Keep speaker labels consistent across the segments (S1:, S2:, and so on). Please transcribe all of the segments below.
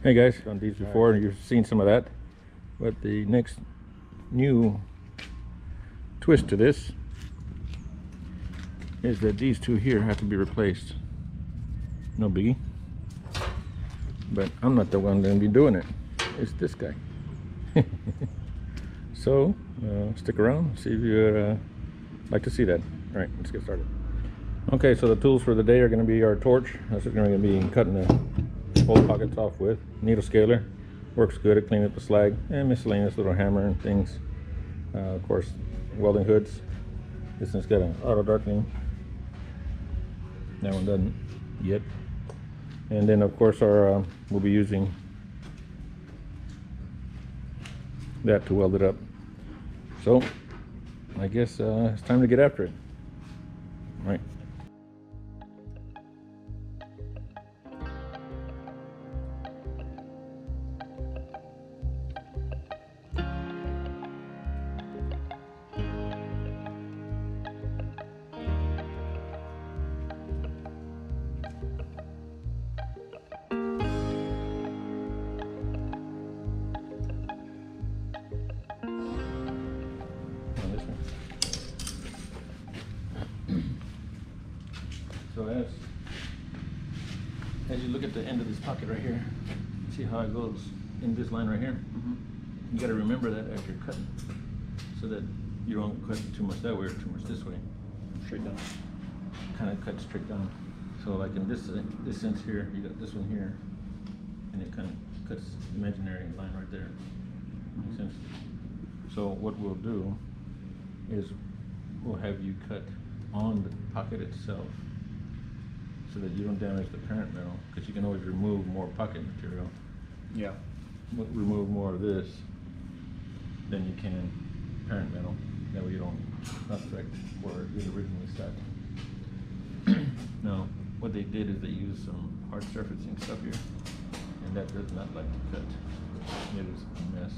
S1: Hey guys, done these before and you've seen some of that. But the next new twist to this is that these two here have to be replaced. No biggie. But I'm not the one gonna be doing it. It's this guy. so uh, stick around, see if you uh, like to see that. All right, let's get started. Okay, so the tools for the day are going to be our torch. That's what we're going to be cutting the hole pockets off with. Needle scaler works good at cleaning up the slag and miscellaneous little hammer and things. Uh, of course, welding hoods. This one's got an auto darkening. That one doesn't yet. And then, of course, our uh, we'll be using that to weld it up. So, I guess uh, it's time to get after it. All right. As you look at the end of this pocket right here, see how it goes in this line right here? Mm-hmm. You gotta remember that as you're cutting, so that you don't cut too much that way or too much this way. Straight down. Kinda cut straight down. So like in this, this sense here, you got this one here, and it kinda cuts imaginary line right there. Makes sense? So what we'll do is we'll have you cut on the pocket itself so that you don't damage the parent metal, because you can always remove more pocket material.
S2: Yeah.
S1: Mo- Remove more of this than you can parent metal, that way you don't affect where it originally set. Now, what they did is they used some hard surfacing stuff here, and that does not like to cut. It is a mess.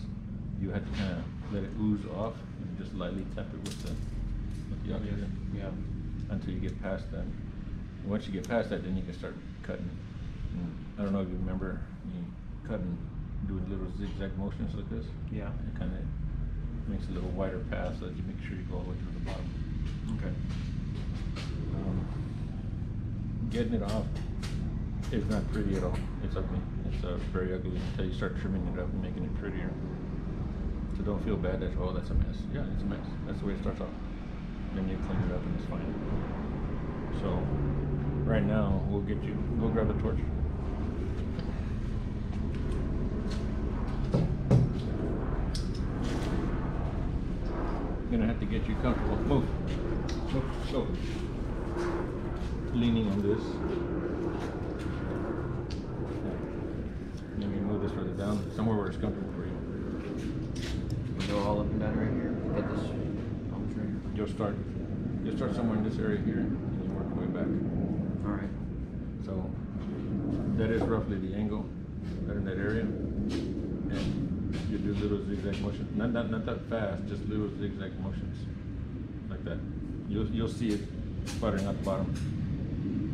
S1: You have to kind of let it ooze off and just lightly tap it with the, with the oxygen
S2: Yeah.
S1: until you get past that. Once you get past that, then you can start cutting. And I don't know if you remember, you cutting, doing little zigzag motions like this.
S2: Yeah.
S1: It kind of makes a little wider path so that you make sure you go all the way to the bottom.
S2: Okay.
S1: Um, Getting it off is not pretty at all. It's ugly. It's uh, very ugly until you start trimming it up and making it prettier. So don't feel bad that, oh, that's a mess. Yeah, it's a mess. That's the way it starts off. Then you clean it up and it's fine. So, right now, we'll get you, go grab the torch. Gonna have to get you comfortable. Move. Move. Go. Leaning on this. Let me move this further down, somewhere where it's comfortable for you.
S2: Go all up and down right here. Get this.
S1: You'll start, you'll start somewhere in this area here, and you work your way back.
S2: All right.
S1: So that is roughly the angle right in that area. And you do motions, not, not, not that fast, just little zigzag motions, like that. You'll, you'll see it sputtering out the bottom.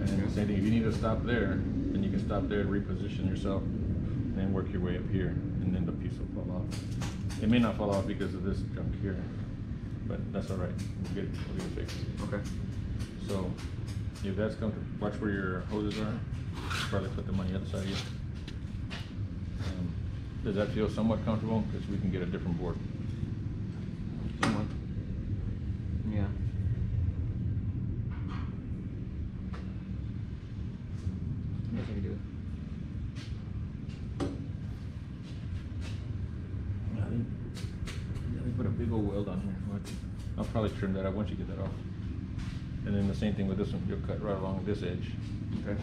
S1: And then the same thing, if you need to stop there, then you can stop there, and reposition yourself, and then work your way up here, and then the piece will fall off. It may not fall off because of this junk here, but that's all right, we'll get, it, we'll get it fixed.
S2: Okay.
S1: So, if that's comfortable, watch where your hoses are, probably put them on the other side of you. Does that feel somewhat comfortable? Because we can get a different board.
S2: Somewhat. Yeah. Yes, I can do it.
S1: Yeah, they, yeah, they put a big old weld on here. I'll probably trim that up once you get that off. And then the same thing with this one, you'll cut right along this edge.
S2: Okay.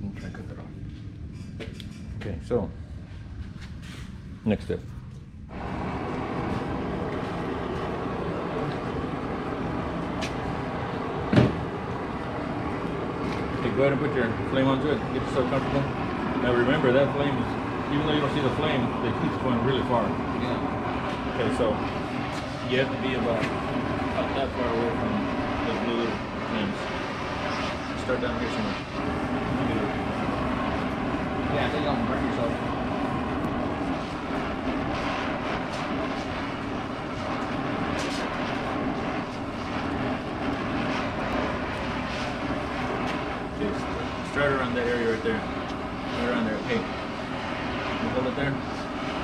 S1: And try and cut that off. Okay, so, next step. Okay, go ahead and put your flame onto it, get yourself comfortable. Now remember, that flame is, even though you don't see the flame, the heat's going really far.
S2: Yeah.
S1: Okay, so you have to be about, about that far away from the blue flames. Start down here somewhere.
S2: Yeah, I think you'll burn yourself.
S1: Just start around that area right there. Right around there. Okay. You hold it there.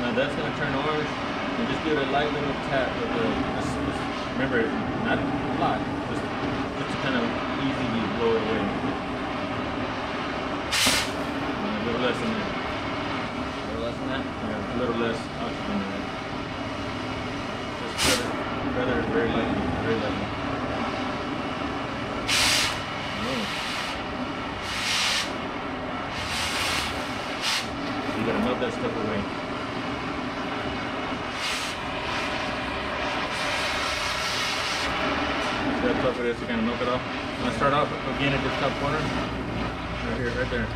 S1: Now that's gonna turn orange. And just give it a light little tap with the. Just, just remember, not a lot. Just, just to kind of easily blow it away. And a little less than that.
S2: A little less than that.
S1: Yeah, a little less oxygen in it. Just spread it very lightly, very lightly. Oh. You gotta melt that stuff away. See how tough it is to kind of melt it off? I'm gonna start off again at this top corner. Right here, right there.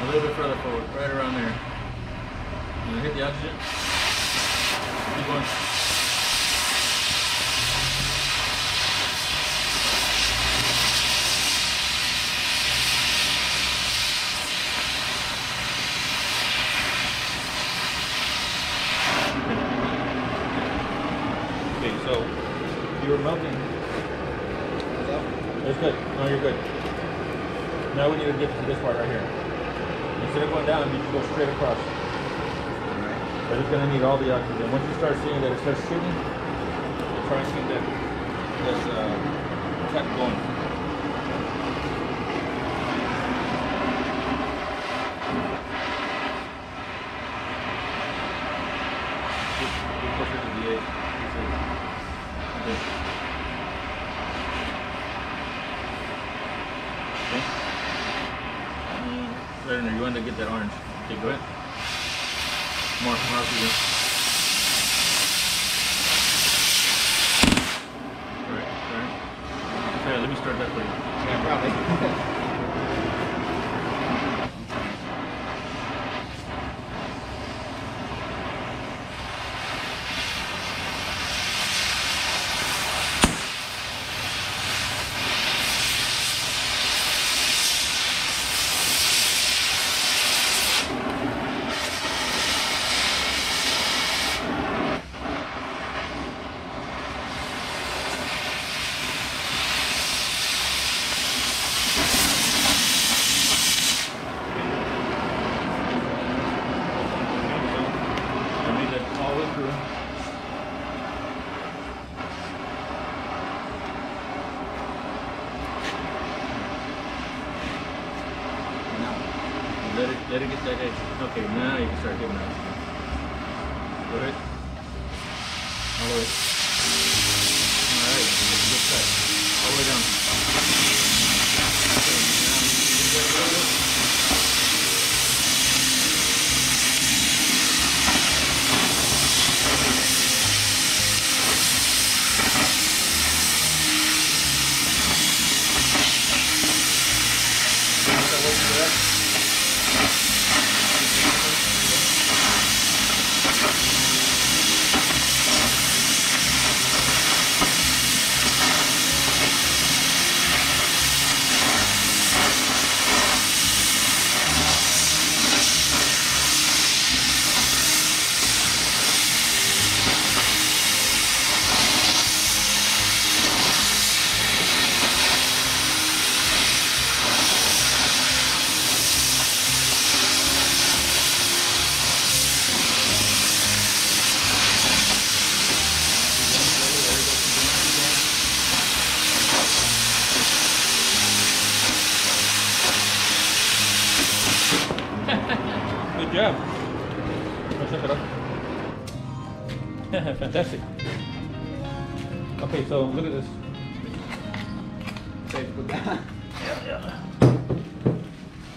S1: A little bit further forward, right around there. Gonna hit the oxygen. Keep going. Okay, so you were melting. That's good. No, you're good. Now we need to get to this part right here. Instead of going down, you just go straight across. But it's gonna need all the oxygen. Once you start seeing that it starts shooting, try and keep that this uh, going. Get, get closer to the edge. This is- Okay. Okay. Right in there. You want to get that orange. Okay, go ahead. More, more oxygen. Alright, alright. Okay, let me start that for you.
S2: Yeah, probably.
S1: I made that all the way through.
S2: No.
S1: Let it, let it get that edge. Okay, now you can start giving oxygen. Go ahead. All
S2: Safe with that.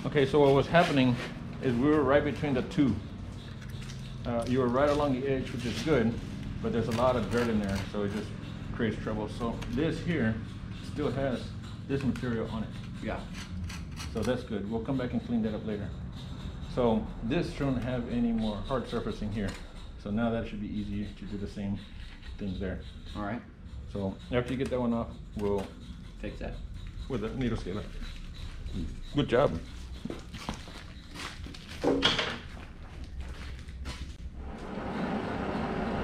S1: Okay, so what was happening is we were right between the two. Uh, you were right along the edge, which is good, but there's a lot of dirt in there, so it just creates trouble. So this here still has this material on it.
S2: Yeah.
S1: So that's good. We'll come back and clean that up later. So this shouldn't have any more hard surfacing here. So now that should be easy to do the same things there.
S2: Alright.
S1: So after you get that one off, we'll,
S2: fix that.
S1: With a needle scaler. Good job.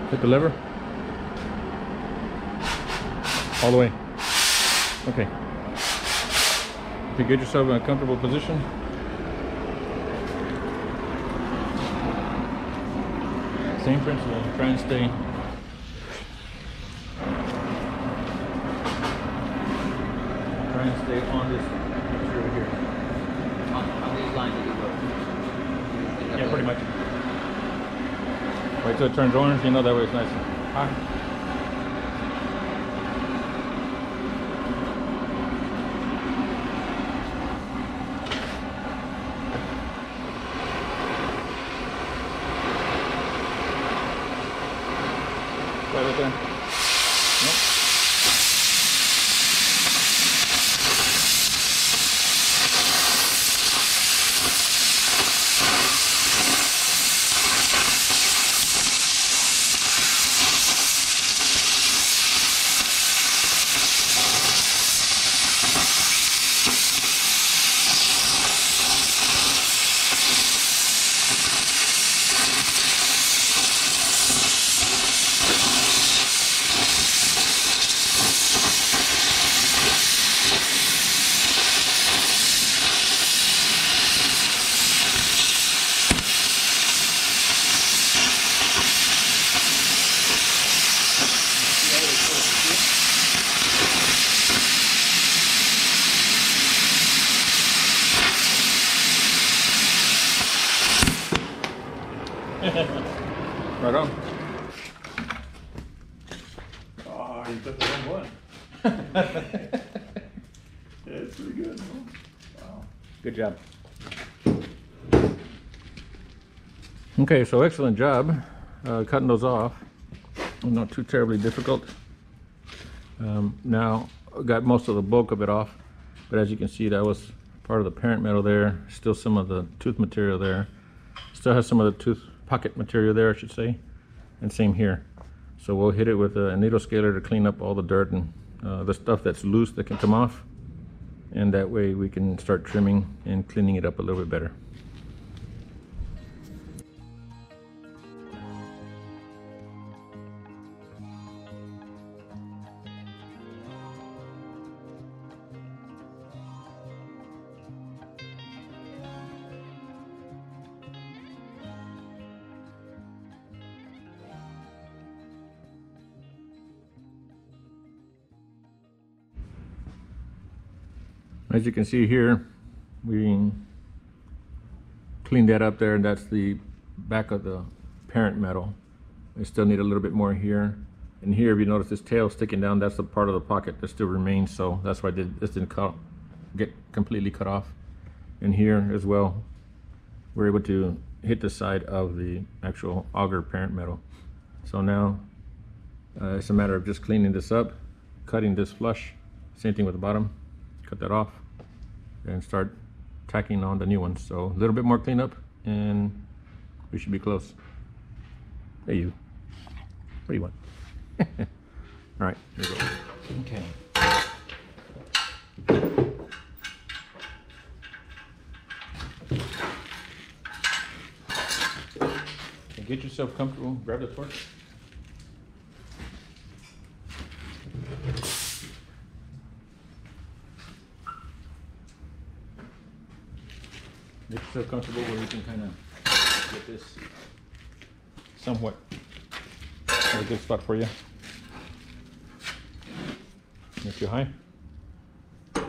S1: Hit the lever. All the way. Okay. If you get yourself in a comfortable position, same principle, try and stay Try on this material here.
S2: On, on these lines that you wrote.
S1: Yeah, pretty much. Wait till it turns orange, you know, that way it's nice and hot. Right right there. Nope. Right on.
S3: Oh, you took the wrong one. Yeah, it's pretty good, huh? Wow.
S1: Good job. Okay, so excellent job uh, cutting those off. Not too terribly difficult. Um, now, got most of the bulk of it off, but as you can see, that was part of the parent metal there. Still some of the tooth material there. Still has some of the tooth pocket material there, I should say. And same here. So we'll hit it with a needle scaler to clean up all the dirt and uh, the stuff that's loose that can come off and that way we can start trimming and cleaning it up a little bit better. As you can see here, we cleaned that up there, and that's the back of the parent metal. I still need a little bit more here. And here, if you notice this tail sticking down, that's the part of the pocket that still remains, so that's why this didn't cut, get completely cut off. And here as well, we're able to hit the side of the actual auger parent metal. So now, uh, it's a matter of just cleaning this up, cutting this flush, same thing with the bottom, cut that off, and start tacking on the new ones. So a little bit more cleanup, and we should be close. Hey you, what do you want? All right, here we go.
S2: Okay.
S1: Get yourself comfortable, grab the torch. Get yourself comfortable where you can kind of get this somewhat a good spot for you. Not too high.
S3: Yeah,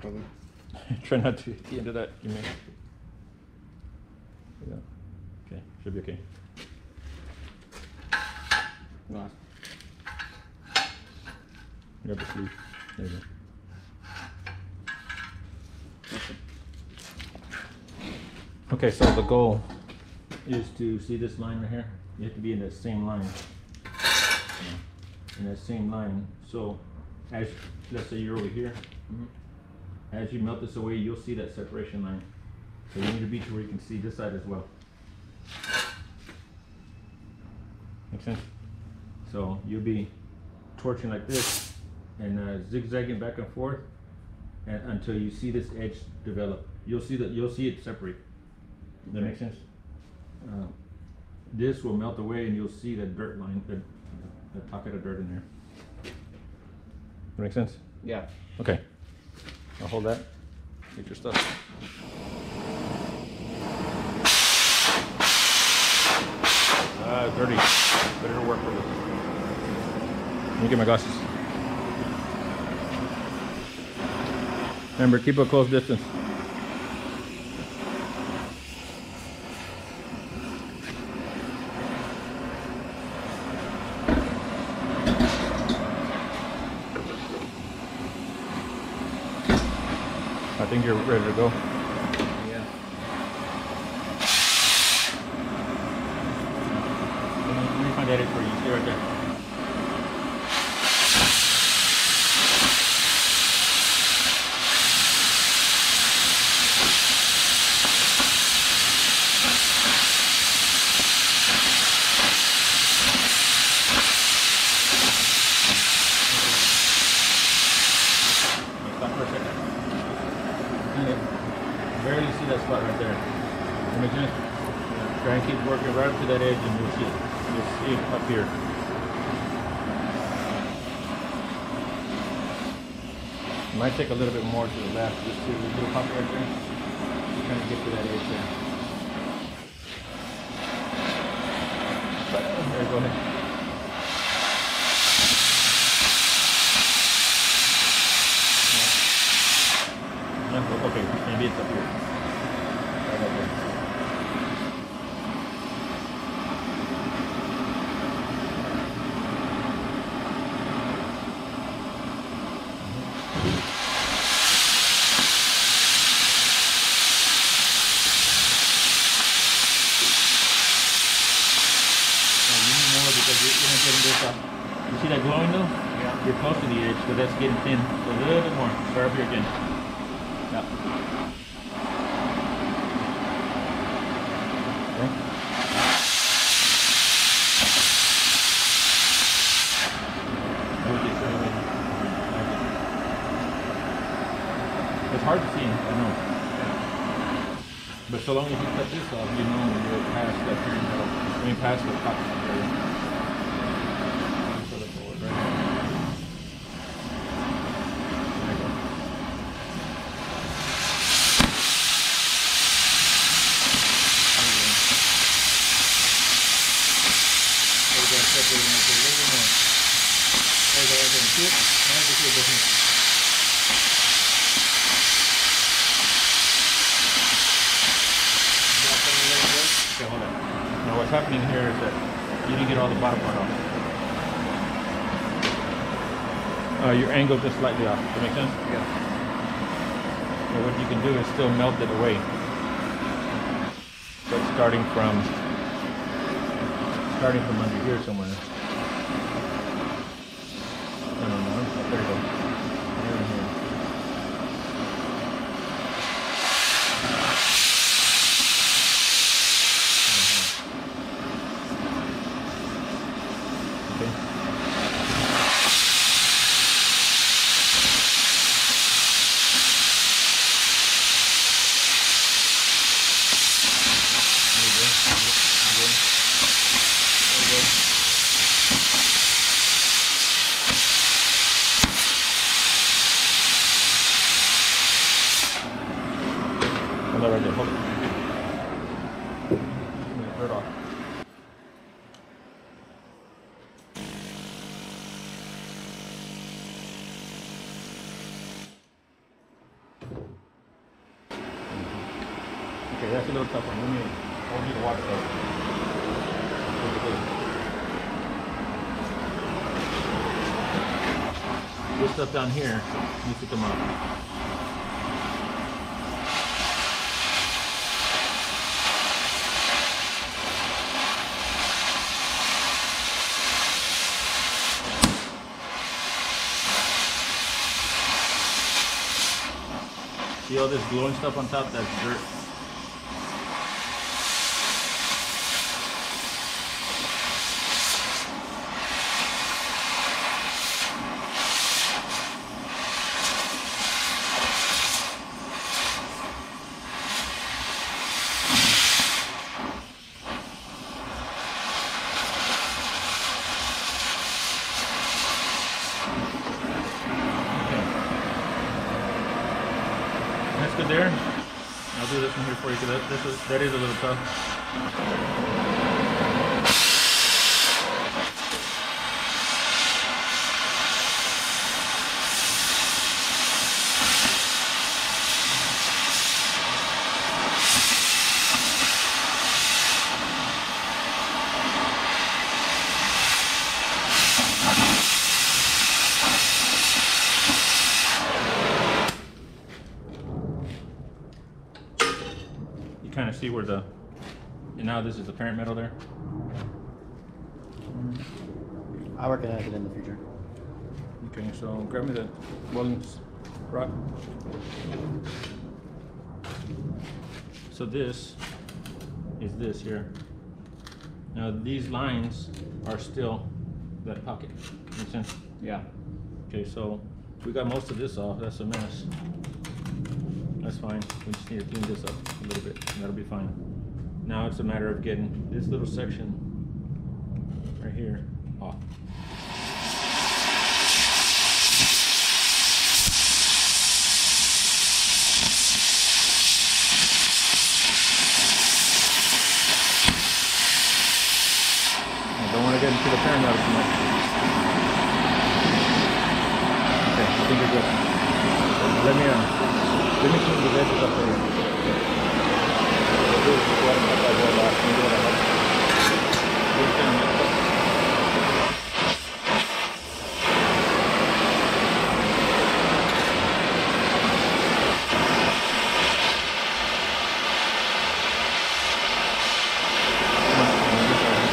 S3: probably.
S1: Try not to hit the end of that, you may. Yeah. Okay, should be okay.
S3: Nice.
S1: Grab the sleeve. There you go. Okay, so the goal is to see this line right here. You have to be in that same line. In that same line. So, as let's say you're over here, as you melt this away, you'll see that separation line. So you need to be to where you can see this side as well. Make sense? So you'll be torching like this and uh, zigzagging back and forth and, until you see this edge develop. You'll see that you'll see it separate. Does that make sense? Uh, this will melt away and you'll see that dirt line, that, the pocket of dirt in there. That make sense?
S2: Yeah.
S1: Okay. I'll hold that. Get your stuff. Ah, it's dirty. Better to work with it. Let me get my glasses. Remember, keep a close distance. Ready to go.
S2: Yeah.
S1: Let me, let me find that it for you. Stay right there. Stop for a second. And it- Barely see that spot right there. Make sense? Try and keep working right up to that edge and you'll see it. You'll see it up here. Might take a little bit more to the left. Just see the little pocket right there. Just trying to get to that edge there. There, go ahead. Yeah, okay, maybe it's up here. Right up there. Oh, you need more because you're, you're not getting this up. You see that glowing though?
S2: Yeah.
S1: You're close to the edge, so that's getting thin. So a little bit more. Start up here again. Yeah. Okay. That was it, that was it. It's hard to see, I know. But so long as you cut this off, you know you're past that metal. I mean, past the area. Put it forward, right? There you go. There you go. There you go, separate it a little bit more. There you go, right there. See it? Now you can see it different. Okay, hold on. Now what's happening here is that you didn't get all the bottom part off. Angle just slightly off. Does that make sense?
S2: Yeah.
S1: So what you can do is still melt it away. But starting from starting from under here somewhere. No, no, no. Oh, there you go. Here and here. Uh-huh. Okay. There you go. There you go. There you go. Hold that. Hold. Okay, that's a little tough one. Let me, want you that. Look this. Stuff down here needs to come out. All this glowing stuff on top? That's dirt. that's good there. I'll do this one here for you because that, is a little tough. You kind of see where the, and now this is the parent metal there.
S4: I recognize it in the future.
S1: Okay, so grab me the welding rod. So this is this here. Now these lines are still that pocket. Make sense?
S4: Yeah.
S1: Okay, so we got most of this off. That's a mess. That's fine. We just need to clean this up a little bit. That'll be fine. Now it's a matter of getting this little section right here off. I don't want to get into the metal too much. Okay, I think we're good. Let me, uh, let me clean the edges up there. We'll do it before I cut that wall off. Maybe that'll help. We'll get 'em mixed up. Come on, come on, this side.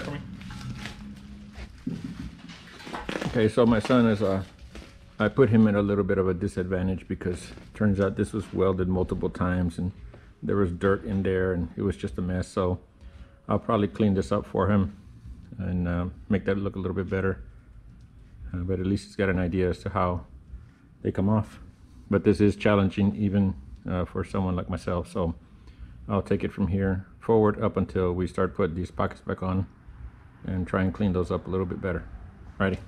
S1: For me. Okay, so my son is, a, I put him at a little bit of a disadvantage because turns out this was welded multiple times and there was dirt in there and it was just a mess. So I'll probably clean this up for him and uh, make that look a little bit better. Uh, but at least he's got an idea as to how they come off. But this is challenging even uh, for someone like myself. So I'll take it from here forward up until we start putting these pockets back on and try and clean those up a little bit better. Righty.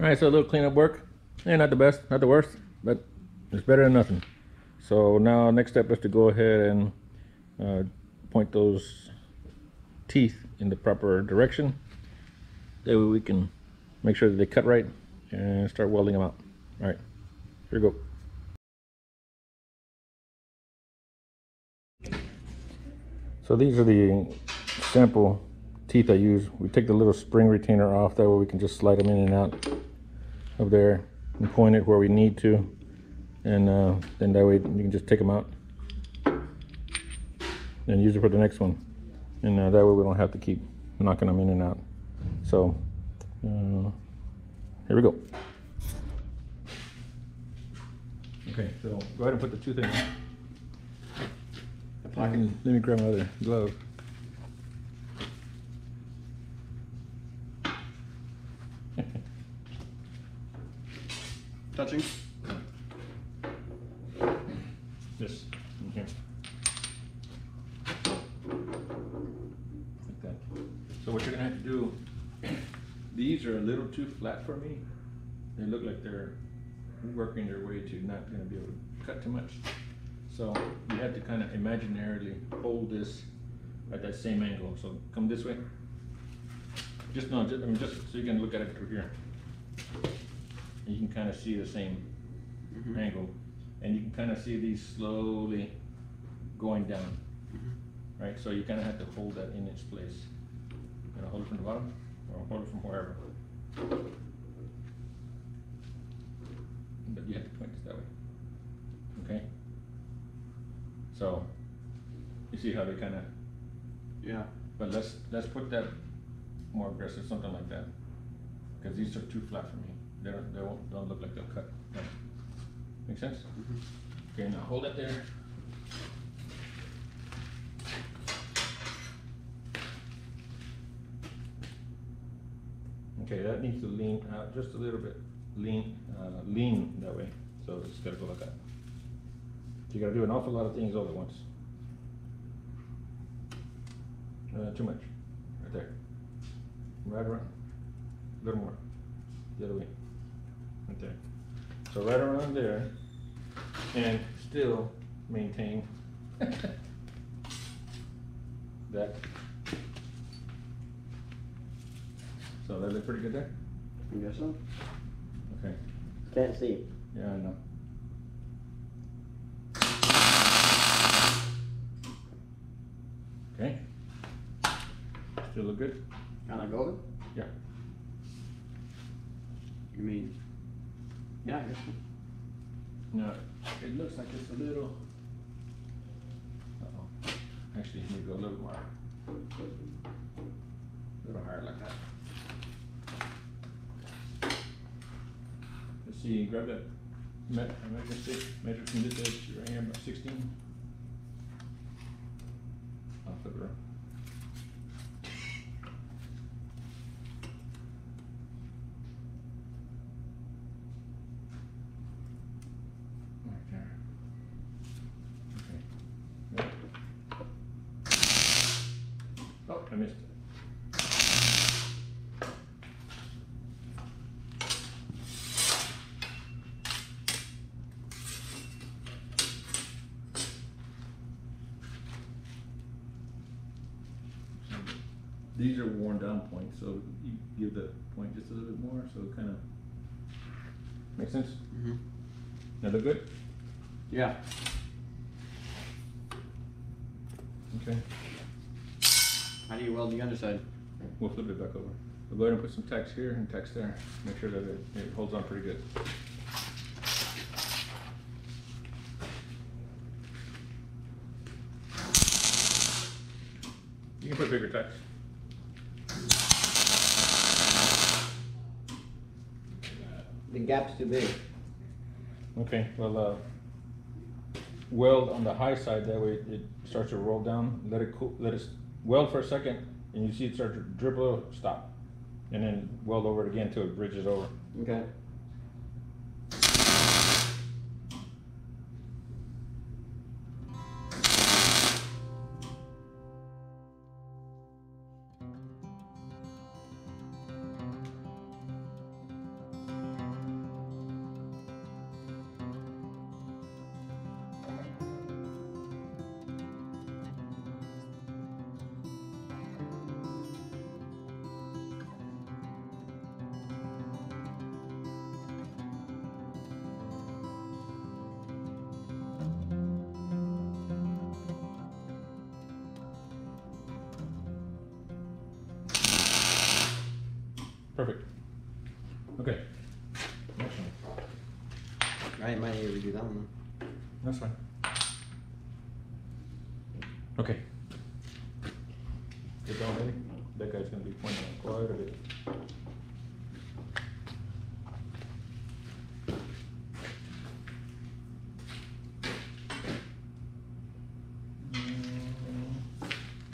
S1: All right, so a little cleanup work. Yeah, not the best, not the worst, but it's better than nothing. So now next step is to go ahead and uh, point those teeth in the proper direction. That way we can make sure that they cut right and start welding them out. All right, here we go. So these are the sample teeth I use. We take the little spring retainer off, that way we can just slide them in and out of there and point it where we need to. And uh, then that way you can just take them out and use it for the next one. And uh, that way we don't have to keep knocking them in and out. So uh, here we go. Okay, so go ahead and put the tooth in.
S4: The pocket.
S1: Let me grab my other glove.
S4: Touching.
S1: This in here. Like that. So what you're gonna have to do, these are a little too flat for me. They look like they're working their way to not gonna be able to cut too much. So you have to kind of imaginarily hold this at that same angle. So come this way. Just no, just, I mean, just so you can look at it through here. You can kind of see the same
S4: Mhm.
S1: angle, and you can kind of see these slowly going down.
S4: Mhm.
S1: Right, so you kind of have to hold that in its place. You know, hold it from the bottom, or hold it from wherever. But you have to point it that way. Okay? So, you see how they kind of,
S4: Yeah.
S1: but let's, let's put that more aggressive, something like that. Cause these are too flat for me. They don't, they won't, don't look like they'll cut. Right. Make sense?
S4: Mhm.
S1: Okay, now hold it there. Okay, that needs to lean out just a little bit, lean, uh, lean that way, so it's gotta go like that. You gotta do an awful lot of things all at once. Uh, too much, right there. Right around, a little more, the other way, right there. So right around there, and still maintain that. So that look pretty good there?
S4: I guess so.
S1: Okay,
S4: Can't see.
S1: yeah, I know. Okay. Still look good?
S4: Kinda golden?
S1: Yeah.
S4: You mean? Yeah, I guess.
S1: No, it looks like it's a little. Uh-oh, actually, let me go a little more. A little higher like that. Let's see, grab that, me- measure stick, measure from this edge right here, about sixteen. I'll flip it around. Right there. Okay. Good. Oh, I missed it. These are worn down points, so you give the point just a little bit more, so it kind of makes sense.
S4: Mm-hmm.
S1: That look good?
S4: Yeah.
S1: Okay.
S4: How do you weld the underside?
S1: We'll flip it back over. We'll go ahead and put some tacks here and tacks there. Make sure that it, it holds on pretty good. You can put bigger tacks.
S4: The gap's too big.
S1: Okay, well, uh, weld on the high side, that way it starts to roll down, let it cool, let it s- weld for a second, and you see it start to dribble, stop. And then weld over it again until it bridges over.
S4: Okay. I might need to redo that one.
S1: That's fine. Okay. Get down, ready? That guy's gonna be pointing out quite a bit.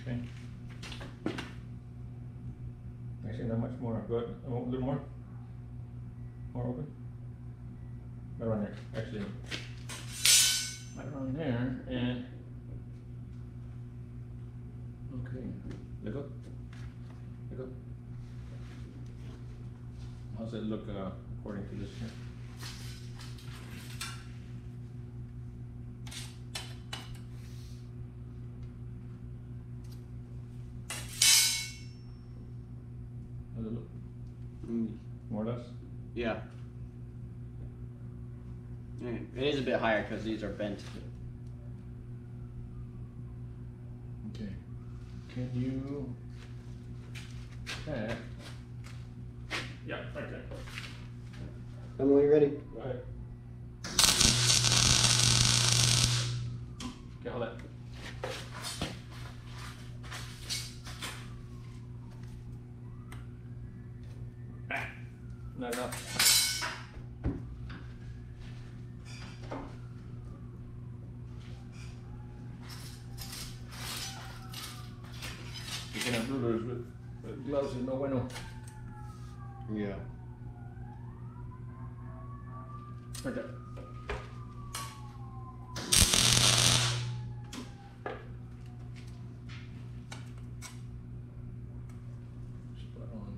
S1: Okay. Actually, not much more. Go ahead, a little more. More open. Right around there, actually. Right around there, and. Okay, look up. Look up. How's it look, uh, according to this here? How's it look?
S4: Mm,
S1: More or less?
S4: Yeah. Yeah, It is a bit higher because these are bent.
S1: Okay. Can you? check? Yeah, okay. there.
S4: Tell me when you're ready.
S1: Go ahead. Okay, hold that. Ah, Not enough. You cannot do those with, with gloves and no bueno.
S4: Yeah.
S1: Right there. Spot on.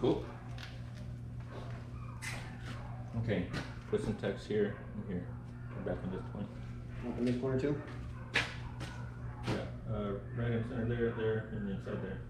S1: Cool. Okay, put some tacks here and here. Back on this point.
S4: Open this corner too.
S1: Yeah, uh, right in center there, there, and inside there.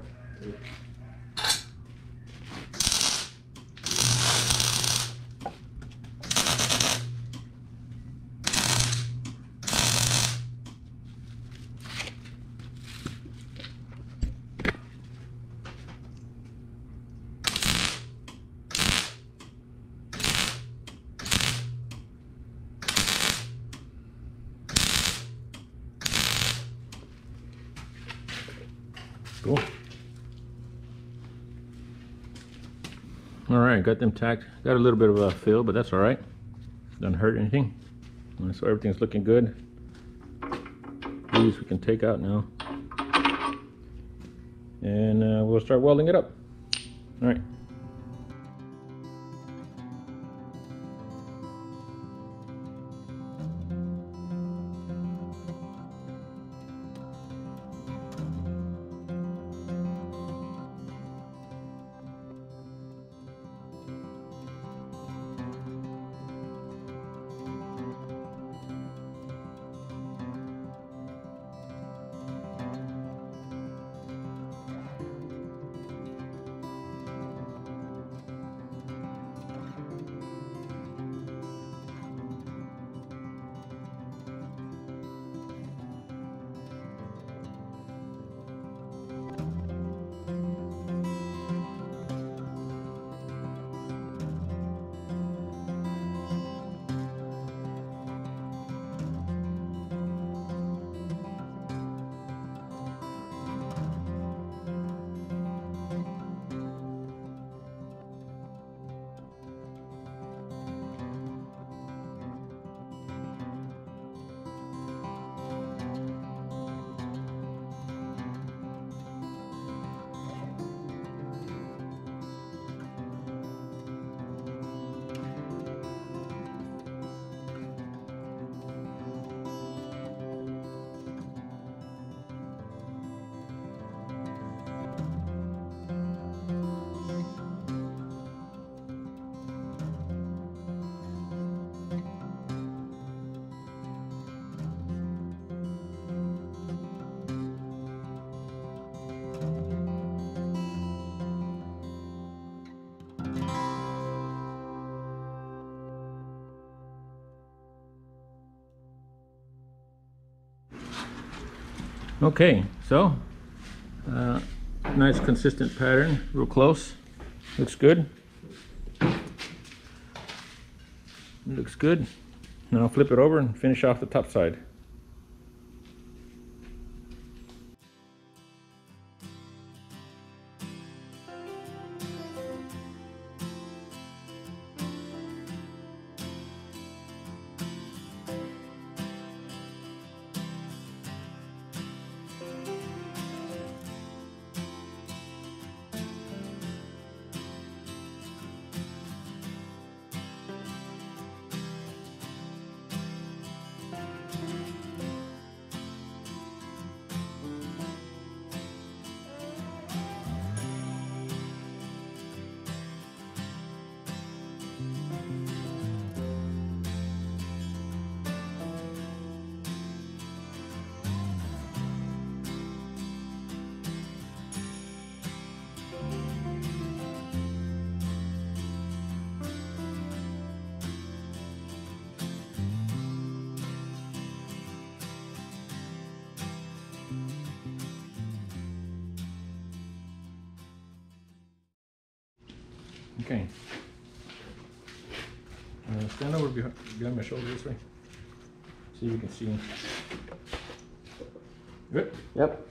S1: Cool. All right, got them tacked. Got a little bit of a fill, but that's all right. Doesn't hurt anything. So everything's looking good. These we can take out now. And uh, we'll start welding it up. All right. Okay, so, uh, nice consistent pattern, real close. Looks good. Looks good. Now I'll flip it over and finish off the top side. Okay. Uh, stand over behind, behind my shoulder this way. See if you can see. Good.
S4: Yep.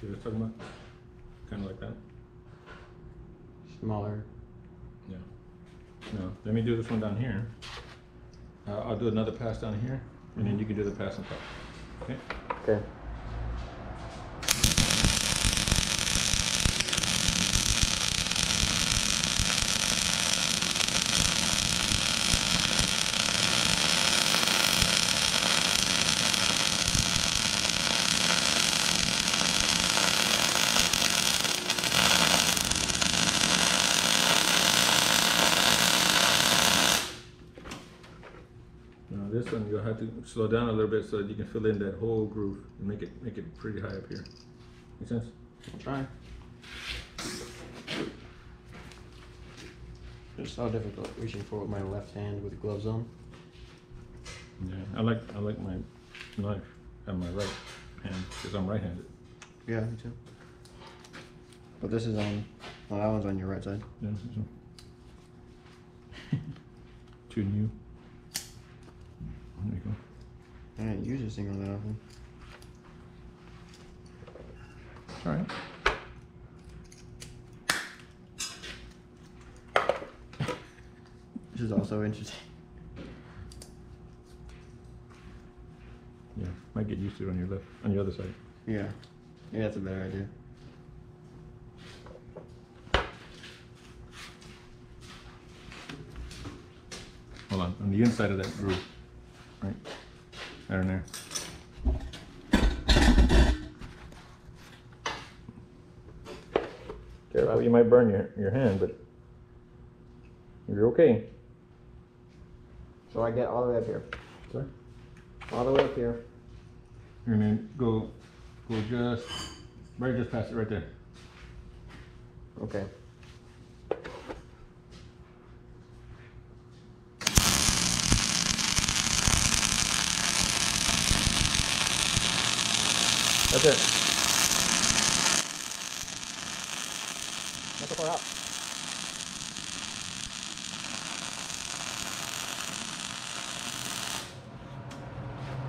S1: See what I'm talking about? Kind of like that.
S4: Smaller.
S1: Yeah. No, let me do this one down here. Uh, I'll do another pass down here, and then you can do the pass on top. Okay?
S4: Okay.
S1: Now this one you'll have to slow down a little bit so that you can fill in that whole groove and make it make it pretty high up here. Make sense?
S4: I'll try. It's so difficult reaching for with my left hand with gloves on.
S1: Yeah. I like I like my knife on my right hand because I'm right-handed.
S4: Yeah, me too. But this is on. Oh, that one's on your right side.
S1: Yeah. Too new. There you go.
S4: I didn't use this thing all that often.
S1: It's all right.
S4: This is also interesting.
S1: Yeah. Might get used to it on your left on your other side.
S4: Yeah. Maybe that's a better idea.
S1: Hold on, on the inside of that groove. Right. don't know. Careful, you might burn your, your hand, but you're okay.
S4: So I get all the way up here.
S1: Sorry?
S4: All the way up here.
S1: And then go, go just, right just past it right there.
S4: Okay.
S1: That's it.
S4: Not so far up.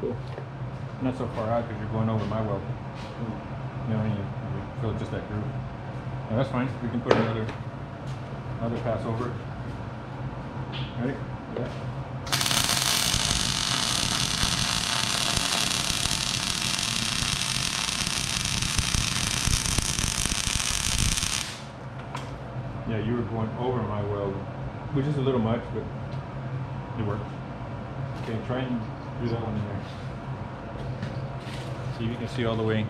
S1: Cool. Not so far out because you're going over my weld. You know, and you, you fill just that groove. Yeah, that's fine. We can put another, another pass over it. Ready?
S4: Yeah.
S1: You were going over my weld, which is a little much, but it works. Okay, try and do that one there. See if you can see all the way.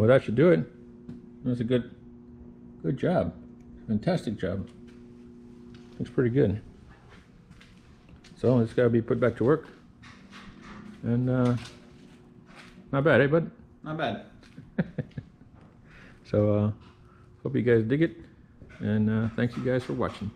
S1: Well, that should do it. That's a good, good job. Fantastic job. Looks pretty good. So it's got to be put back to work. And uh, not bad, eh, bud?
S2: Not bad.
S1: So uh, hope you guys dig it. And uh, thanks you guys for watching.